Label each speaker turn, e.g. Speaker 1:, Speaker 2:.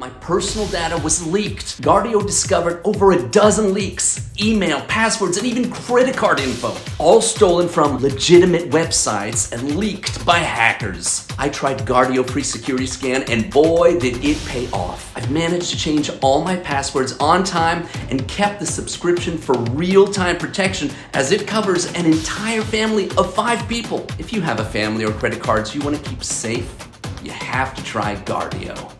Speaker 1: My personal data was leaked. Guardio discovered over a dozen leaks, email, passwords, and even credit card info, all stolen from legitimate websites and leaked by hackers. I tried Guardio Free Security Scan and boy did it pay off. I've managed to change all my passwords on time and kept the subscription for real-time protection as it covers an entire family of five people. If you have a family or credit cards you want to keep safe, you have to try Guardio.